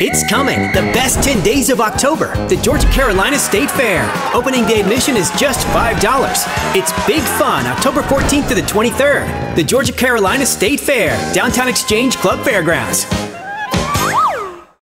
It's coming, the best 10 days of October, the Georgia Carolina State Fair. Opening day admission is just $5. It's big fun October 14th to the 23rd. The Georgia Carolina State Fair, Downtown Exchange Club Fairgrounds.